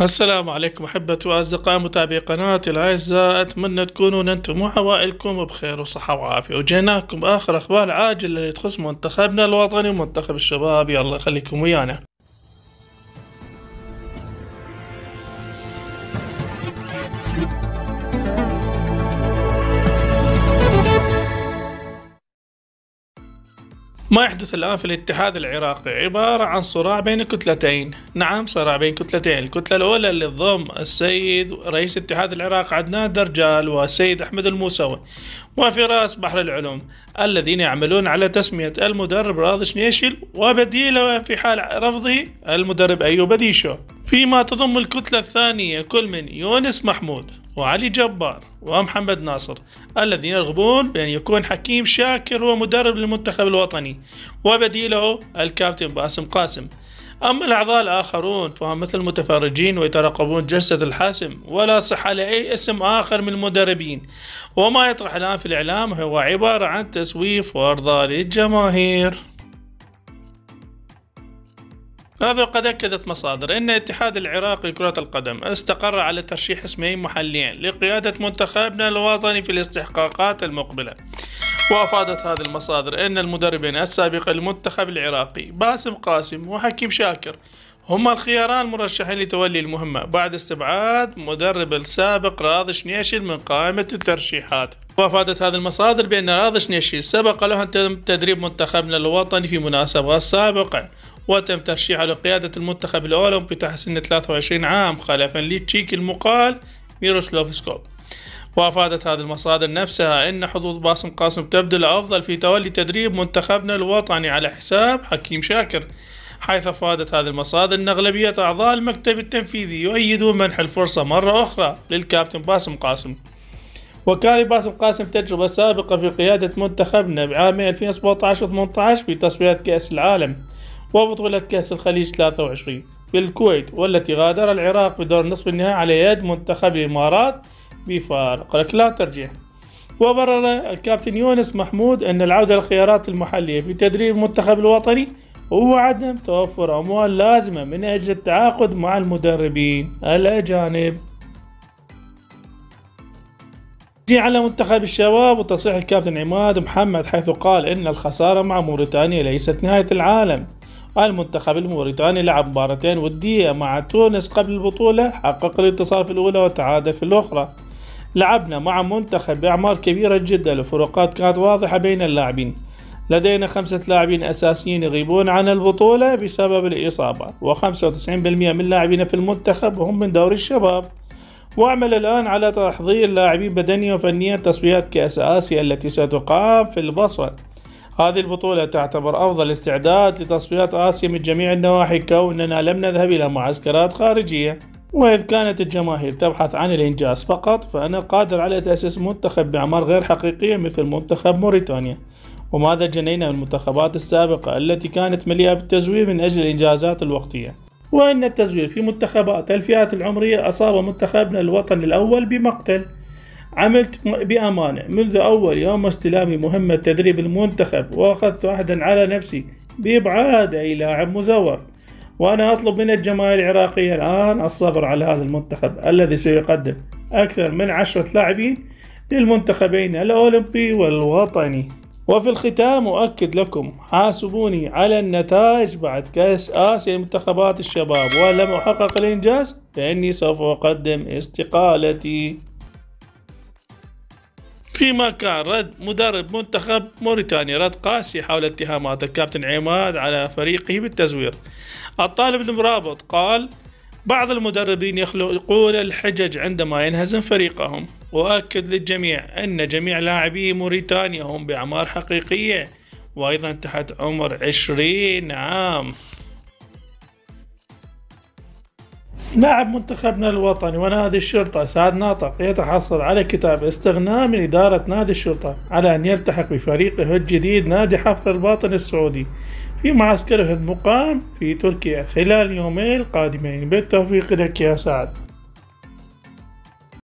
السلام عليكم أحبتي وأصدقاء متابعي قناتي الأعزاء. أتمنى تكونون أنتم وعوائلكم بخير وصحة وعافية. وجيناكم بآخر أخبار عاجلة اللي تخص منتخبنا الوطني ومنتخب الشباب. يلا خليكم ويانا. ما يحدث الآن في الاتحاد العراقي عبارة عن صراع بين كتلتين. نعم صراع بين كتلتين. الكتلة الأولى اللي تضم السيد رئيس اتحاد العراق عدنان درجال والسيد أحمد الموسوي. وفراس بحر العلوم الذين يعملون على تسمية المدرب راضي شنيشل وبديله في حال رفضه المدرب أيوب ديشو فيما تضم الكتلة الثانية كل من يونس محمود. وعلي جبار ومحمد ناصر الذين يرغبون بأن يكون حكيم شاكر هو مدرب للمنتخب الوطني وبديله الكابتن باسم قاسم. أما الأعضاء الآخرون فهم مثل المتفرجين ويترقبون جلسة الحاسم ولا صحة لأي اسم آخر من المدربين. وما يطرح الآن في الإعلام هو عبارة عن تسويف وإرضاء للجماهير. هذا وقد أكدت مصادر. أن الاتحاد العراقي لكرة القدم استقر على ترشيح اسمين محليين لقيادة منتخبنا الوطني في الاستحقاقات المقبلة. وأفادت هذه المصادر أن المدربين السابقين للمنتخب العراقي باسم قاسم وحكيم شاكر هما الخياران المرشحين لتولي المهمة بعد استبعاد مدرب السابق راضي شنيشل من قائمة الترشيحات. وأفادت هذه المصادر بأن راضي شنيشل سبق له أن تدريب منتخبنا الوطني في مناسبة سابقة وتم ترشيحه لقيادة المنتخب الأولمبي تحت سن 23 عام خلفا لتشيك المقال ميروسلوف سكوب وأفادت هذه المصادر نفسها أن حظوظ باسم قاسم تبدو الأفضل في تولي تدريب منتخبنا الوطني على حساب حكيم شاكر حيث أفادت هذه المصادر أن أغلبية أعضاء المكتب التنفيذي يؤيدون منح الفرصة مرة أخرى للكابتن باسم قاسم. وكان باسم قاسم تجربة سابقة في قيادة منتخبنا بعام 2017 و 18 في تصفيات كأس العالم. وبطولة كأس الخليج 23 في الكويت والتي غادر العراق في دور نصف النهائي على يد منتخب الإمارات بفارق. لا ترجيح وبرر الكابتن يونس محمود أن العودة للخيارات المحلية في تدريب المنتخب الوطني هو عدم توفر أموال لازمة من أجل التعاقد مع المدربين الأجانب. جي على منتخب الشباب وتصريح الكابتن عماد محمد حيث قال إن الخسارة مع موريتانيا ليست نهاية العالم. المنتخب الموريتاني لعب مباراتين ودية مع تونس قبل البطولة حقق الانتصار في الأولى وتعادل في الأخرى. لعبنا مع منتخب بأعمار كبيرة جدا الفروقات كانت واضحة بين اللاعبين. لدينا خمسة لاعبين أساسيين يغيبون عن البطولة بسبب الإصابة وخمسة وتسعين بالمئة من لاعبين في المنتخب هم من دوري الشباب. وأعمل الآن على تحضير لاعبين بدنيا وفنيا تصفيات كأس آسيا التي ستقام في البصرة. هذه البطولة تعتبر أفضل استعداد لتصفيات آسيا من جميع النواحي كوننا لم نذهب إلى معسكرات خارجية. وإذ كانت الجماهير تبحث عن الإنجاز فقط فأنا قادر على تأسيس منتخب بأعمار غير حقيقية مثل منتخب موريتانيا. وماذا جنينا من المنتخبات السابقة التي كانت مليئة بالتزوير من أجل الإنجازات الوقتية. وأن التزوير في منتخبات الفئات العمرية أصاب منتخبنا الوطني الأول بمقتل. عملت بأمانة. منذ أول يوم استلامي مهمة تدريب المنتخب وأخذت عهدا على نفسي بإبعاد أي لاعب مزور. وأنا أطلب من الجماهير العراقية الآن الصبر على هذا المنتخب الذي سيقدم أكثر من عشرة لاعبين للمنتخبين الأولمبي والوطني. وفي الختام أؤكد لكم حاسبوني على النتائج بعد كأس آسيا منتخبات الشباب ولم أحقق الإنجاز فإني سوف أقدم استقالتي. فيما كان رد مدرب منتخب موريتانيا رد قاسي حول اتهامات الكابتن عماد على فريقه بالتزوير. الطالب المرابط قال بعض المدربين يخلقون الحجج عندما ينهزم فريقهم. وأكد للجميع أن جميع لاعبي موريتانيا هم بأعمار حقيقية. وأيضا تحت عمر عشرين عام. لاعب منتخبنا الوطني ونادي الشرطة. سعد ناطق يتحصل على كتاب استغناء من إدارة نادي الشرطة على أن يلتحق بفريقه الجديد نادي حفر الباطن السعودي. في معسكره المقام في تركيا خلال اليومين القادمين بالتوفيق لك يا سعد.